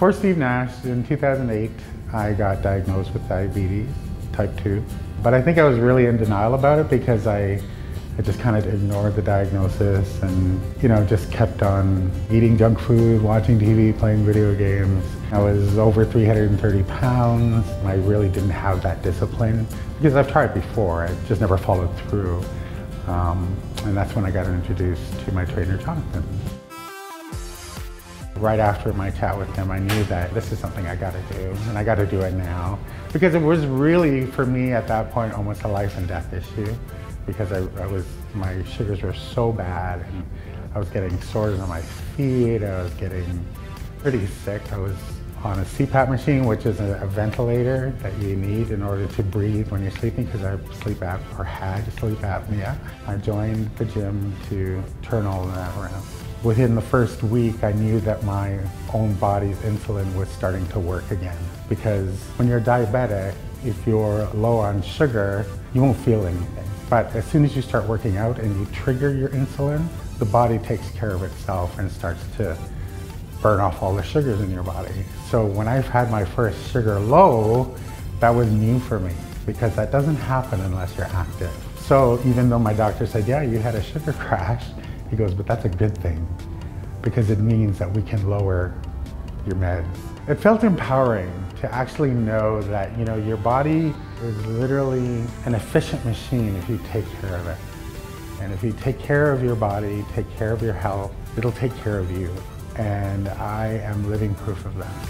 Before Steve Nash, in 2008, I got diagnosed with diabetes, type 2. But I think I was really in denial about it because I, I just kind of ignored the diagnosis and, you know, just kept on eating junk food, watching TV, playing video games. I was over 330 pounds. I really didn't have that discipline because I've tried before. I just never followed through. Um, and that's when I got introduced to my trainer, Jonathan. Right after my chat with him, I knew that this is something I got to do, and I got to do it now. Because it was really, for me at that point, almost a life and death issue. Because I, I was, my sugars were so bad, and I was getting sores on my feet, I was getting pretty sick. I was on a CPAP machine, which is a, a, ventilator that you need in order to breathe when you're sleeping because I sleep apnea or had sleep apnea. I joined the gym to turn all of that around. Within the first week, I knew that my own body's insulin was starting to work again because when you're diabetic, if you're low on sugar, you won't feel anything. But as soon as you start working out and you trigger your insulin, the body takes care of itself and starts to burn off all the sugars in your body. So when I've had my first sugar low, that was new for me because that doesn't happen unless you're active. So even though my doctor said, yeah, you had a sugar crash, he goes, but that's a good thing because it means that we can lower your meds. It felt empowering to actually know that, you know, your body is literally an efficient machine if you take care of it. And if you take care of your body, take care of your health, it'll take care of you and I am living proof of that.